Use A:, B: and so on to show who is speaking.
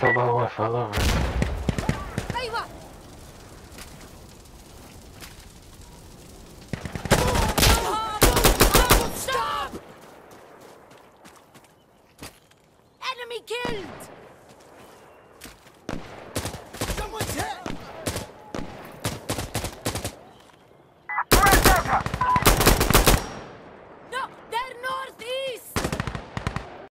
A: the lower fell over.
B: Stop! Enemy killed!